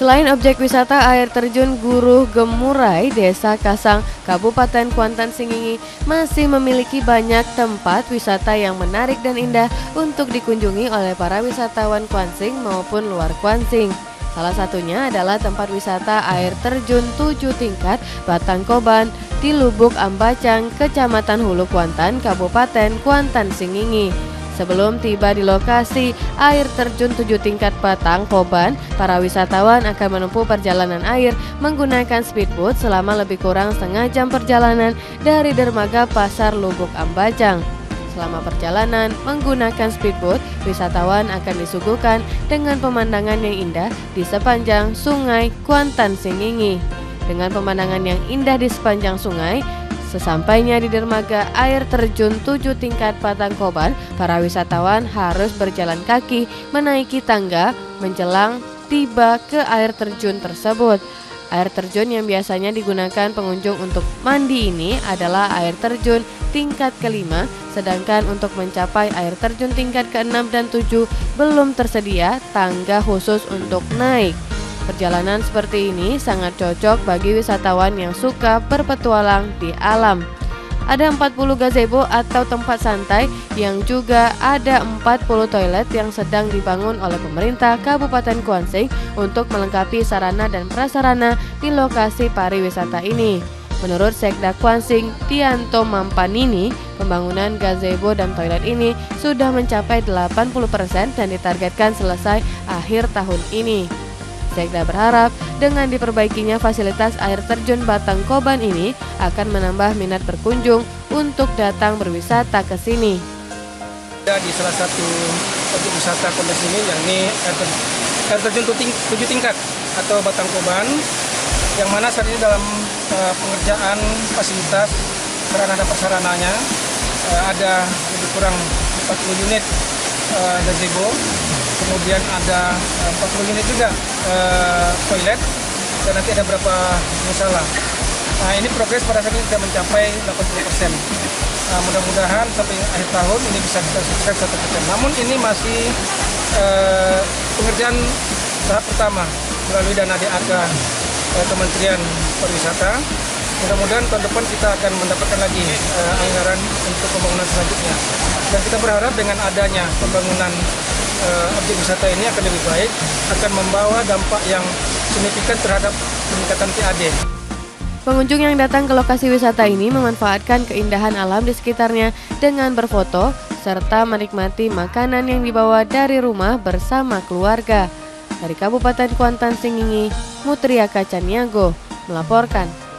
Selain objek wisata air terjun Guruh Gemurai, Desa Kasang, Kabupaten Kuantan Singingi masih memiliki banyak tempat wisata yang menarik dan indah untuk dikunjungi oleh para wisatawan Kuansing maupun luar Kuansing. Salah satunya adalah tempat wisata air terjun tujuh tingkat Batang Koban di Lubuk Ambacang, Kecamatan Hulu Kuantan, Kabupaten Kuantan Singingi. Sebelum tiba di lokasi air terjun tujuh tingkat Batang Koban, para wisatawan akan menempuh perjalanan air menggunakan speedboat selama lebih kurang setengah jam perjalanan dari dermaga Pasar Lubuk Ambajang. Selama perjalanan menggunakan speedboat, wisatawan akan disuguhkan dengan pemandangan yang indah di sepanjang sungai Kuantan Singingi. Dengan pemandangan yang indah di sepanjang sungai, Sesampainya di dermaga air terjun tujuh tingkat Patangkoban, para wisatawan harus berjalan kaki menaiki tangga menjelang tiba ke air terjun tersebut. Air terjun yang biasanya digunakan pengunjung untuk mandi ini adalah air terjun tingkat kelima, sedangkan untuk mencapai air terjun tingkat keenam dan tujuh belum tersedia tangga khusus untuk naik. Perjalanan seperti ini sangat cocok bagi wisatawan yang suka berpetualang di alam. Ada 40 gazebo atau tempat santai yang juga ada 40 toilet yang sedang dibangun oleh pemerintah Kabupaten Kuansing untuk melengkapi sarana dan prasarana di lokasi pariwisata ini. Menurut Sekda Kuansing, Tianto Mampanini, pembangunan gazebo dan toilet ini sudah mencapai 80% dan ditargetkan selesai akhir tahun ini. Sekda berharap dengan diperbaikinya fasilitas air terjun Batang Koban ini akan menambah minat berkunjung untuk datang berwisata ke sini. Di salah satu objek wisata Koban ini yakni air, ter, air terjun tujuh tingkat atau Batang Koban yang mana saat ini dalam uh, pengerjaan fasilitas sarana dan prasarananya uh, ada lebih kurang 40 unit uh, gazebo kemudian ada 40 eh, unit juga uh, toilet dan nanti ada berapa musola. Nah ini progres pada saat ini sudah mencapai 80 persen. Nah, mudah-mudahan sampai akhir tahun ini bisa kita sukses satu persen. Namun ini masih uh, pengerjaan tahap pertama melalui dana DAK uh, Kementerian Pariwisata. Mudah-mudahan tahun depan kita akan mendapatkan lagi uh, anggaran untuk pembangunan selanjutnya. Dan kita berharap dengan adanya pembangunan uh, objek wisata ini akan lebih baik, akan membawa dampak yang signifikan terhadap peningkatan PAD. Pengunjung yang datang ke lokasi wisata ini memanfaatkan keindahan alam di sekitarnya dengan berfoto serta menikmati makanan yang dibawa dari rumah bersama keluarga. Dari Kabupaten Kuantan Singingi, Mutriaka Caniago melaporkan.